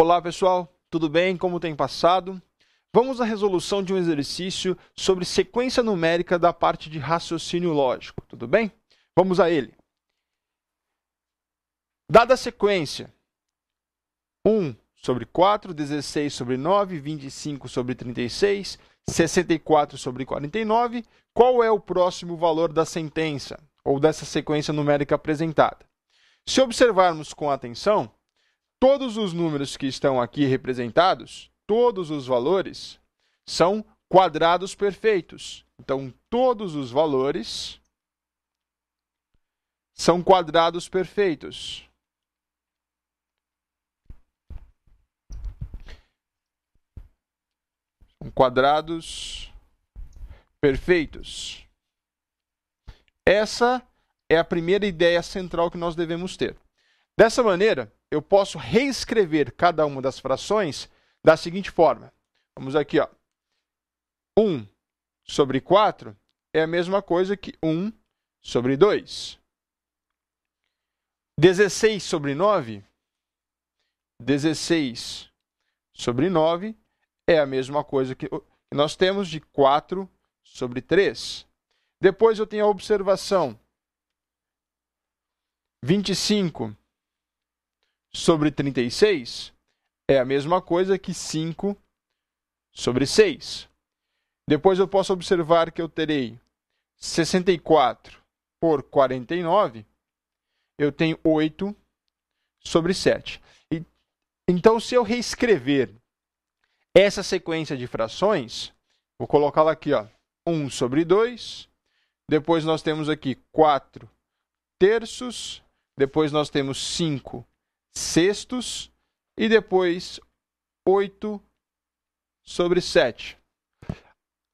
Olá pessoal, tudo bem? Como tem passado? Vamos à resolução de um exercício sobre sequência numérica da parte de raciocínio lógico, tudo bem? Vamos a ele. Dada a sequência 1 sobre 4, 16 sobre 9, 25 sobre 36, 64 sobre 49, qual é o próximo valor da sentença ou dessa sequência numérica apresentada? Se observarmos com atenção, todos os números que estão aqui representados, todos os valores, são quadrados perfeitos. Então, todos os valores são quadrados perfeitos. São quadrados perfeitos. Essa é a primeira ideia central que nós devemos ter. Dessa maneira, eu posso reescrever cada uma das frações da seguinte forma. Vamos aqui, ó. 1 sobre 4 é a mesma coisa que 1 sobre 2. 16 sobre 9, 16 sobre 9 é a mesma coisa que nós temos de 4 sobre 3. Depois eu tenho a observação 25 sobre 36 é a mesma coisa que 5 sobre 6. Depois eu posso observar que eu terei 64 por 49, eu tenho 8 sobre 7. E, então, se eu reescrever essa sequência de frações, vou colocá-la aqui, ó, 1 sobre 2, depois nós temos aqui 4 terços, depois nós temos 5 sextos e depois 8 sobre 7.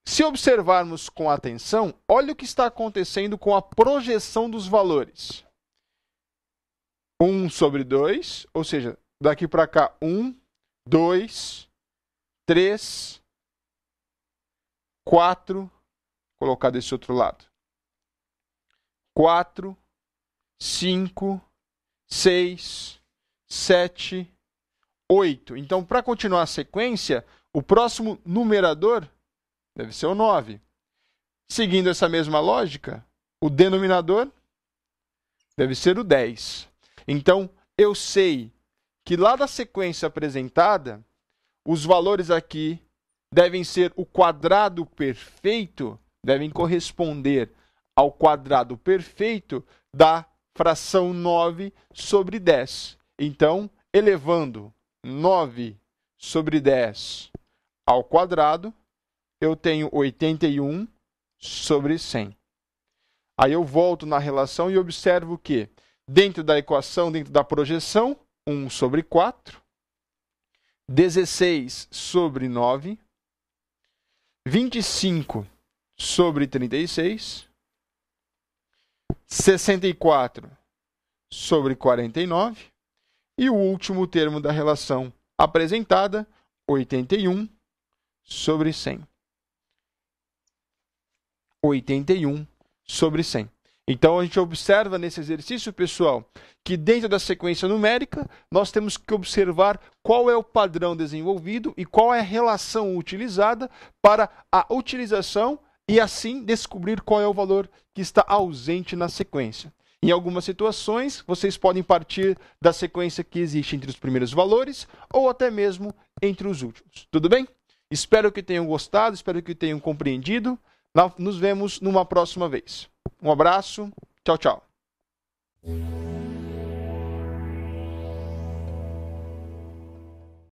Se observarmos com atenção, olha o que está acontecendo com a projeção dos valores. 1 sobre 2, ou seja, daqui para cá 1, 2, 3, 4, colocar desse outro lado. 4, 5, 6, 7, 8. Então, para continuar a sequência, o próximo numerador deve ser o 9. Seguindo essa mesma lógica, o denominador deve ser o 10. Então, eu sei que lá da sequência apresentada, os valores aqui devem ser o quadrado perfeito, devem corresponder ao quadrado perfeito da fração 9 sobre 10. Então, elevando 9 sobre 10 ao quadrado, eu tenho 81 sobre 100. Aí eu volto na relação e observo que, dentro da equação, dentro da projeção, 1 sobre 4, 16 sobre 9, 25 sobre 36, 64 sobre 49 e o último termo da relação apresentada, 81 sobre 100. 81 sobre 100. Então a gente observa nesse exercício, pessoal, que dentro da sequência numérica nós temos que observar qual é o padrão desenvolvido e qual é a relação utilizada para a utilização e assim descobrir qual é o valor que está ausente na sequência. Em algumas situações, vocês podem partir da sequência que existe entre os primeiros valores ou até mesmo entre os últimos. Tudo bem? Espero que tenham gostado, espero que tenham compreendido. Nos vemos numa próxima vez. Um abraço, tchau, tchau.